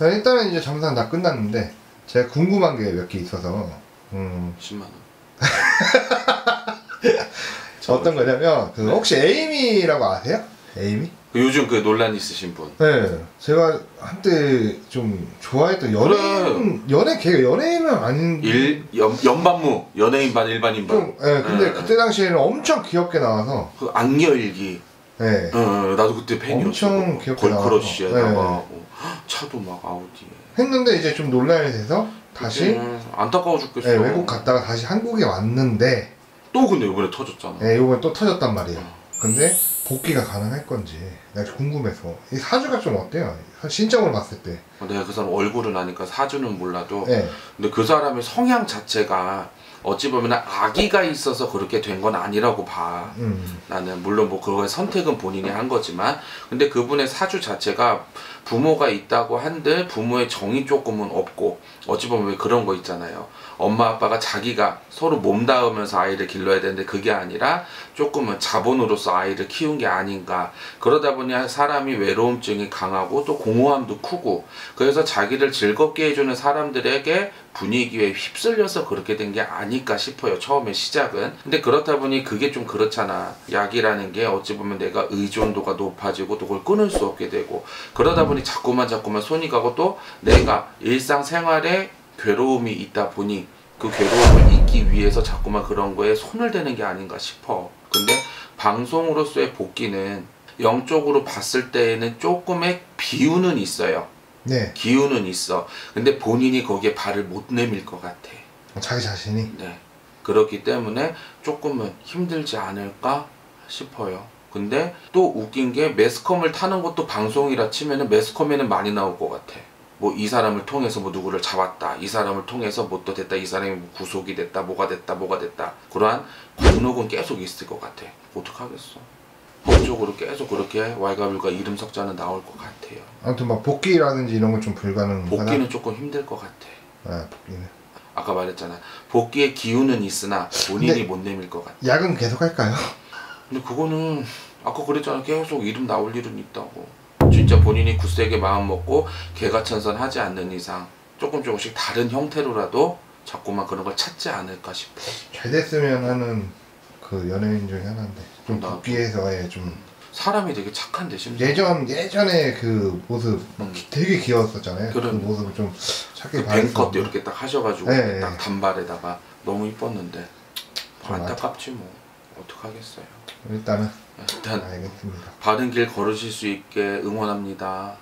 자, 일단은 이제 정산 다 끝났는데 제가 궁금한 게 몇 개 있어서 음, 10만 원. 어떤 거냐면 그 혹시 에이미라고 아세요? 에이미? 그 요즘 그 논란 있으신 분. 네, 제가 한때 좀 좋아했던 연예인 연예 걔 연예인은 아닌 일 연, 연반무 연예인 반 일반인 반. 좀, 예, 근데 네. 그때 당시에는 엄청 귀엽게 나와서 그 악녀 일기. 예, 어, 어, 나도 그때 팬이었어. 엄청. 귀엽게 걸크러쉬에다가 나와서. 네. 뭐, 차도 막 아우디에. 했는데 이제 좀 논란이 돼서 다시 그때는 안타까워 죽겠어. 예, 외국 갔다가 다시 한국에 왔는데 또 근데 이번에 터졌잖아. 예, 이번에 또 터졌단 말이에요. 어. 근데 복귀가 가능할 건지 내가 궁금해서 이 사주가 좀 어때요? 신점을 봤을 때. 내가 그 사람 얼굴은 아니까 사주는 몰라도 예, 근데 그 사람의 성향 자체가 어찌 보면 아기가 있어서 그렇게 된 건 아니라고 봐. 음, 나는 물론 뭐 그거의 선택은 본인이 한 거지만 근데 그분의 사주 자체가 부모가 있다고 한들 부모의 정이 조금은 없고 어찌 보면 왜 그런 거 있잖아요 엄마 아빠가 자기가 서로 몸 닿으면서 아이를 길러야 되는데 그게 아니라 조금은 자본으로서 아이를 키운 게 아닌가. 그러다 보니 사람이 외로움증이 강하고 또 공허함도 크고 그래서 자기를 즐겁게 해주는 사람들에게 분위기에 휩쓸려서 그렇게 된 게 아닐까 싶어요 처음에 시작은. 근데 그렇다 보니 그게 좀 그렇잖아. 약이라는 게 어찌 보면 내가 의존도가 높아지고 또 그걸 끊을 수 없게 되고 그러다 보니 자꾸만 자꾸만 손이 가고 또 내가 일상생활에 괴로움이 있다 보니 그 괴로움을 잊기 위해서 자꾸만 그런 거에 손을 대는 게 아닌가 싶어. 근데 방송으로서의 복귀는 영적으로 봤을 때에는 조금의 비유는 있어요 네, 기운은 있어. 근데 본인이 거기에 발을 못 내밀 것 같아. 자기 자신이. 네. 그렇기 때문에 조금은 힘들지 않을까 싶어요. 근데 또 웃긴 게 매스컴을 타는 것도 방송이라 치면은 매스컴에는 많이 나올 것 같아. 뭐 이 사람을 통해서 뭐 누구를 잡았다. 이 사람을 통해서 뭐 또 됐다. 이 사람이 뭐 구속이 됐다. 뭐가 됐다. 뭐가 됐다. 그러한 관록은 계속 있을 것 같아. 어떡하겠어. 법적으로 계속 그렇게 왈가불가 이름 석자는 나올 것 같아요. 아무튼 막 복귀라든지 이런 건 좀 불가능하다. 복귀는 조금 힘들 것 같아. 아, 복귀는. 아까 말했잖아. 복귀의 기운은 있으나 본인이 못 내밀 것 같아. 약은 계속 할까요? 근데 그거는 아까 그랬잖아. 계속 이름 나올 일은 있다고. 진짜 본인이 굳세게 마음 먹고 개가천선 하지 않는 이상 조금 조금씩 다른 형태로라도 자꾸만 그런 걸 찾지 않을까 싶어. 잘 됐으면 하는 그 연예인 중에 하나인데 좀 나도. 예, 좀 사람이 되게 착한데 심지어. 예전 예전에 그 모습 막 음. 되게 귀여웠었잖아요. 그. 모습을 좀 찾기 그 바랬어. 뱅컷도 이렇게 딱 하셔가지고 네, 딱 네. 단발에다가 너무 이뻤는데 좀 안타깝지 뭐. 어떡하겠어요. 일단은 일단 알겠습니다. 바른 길 걸으실 수 있게 응원합니다.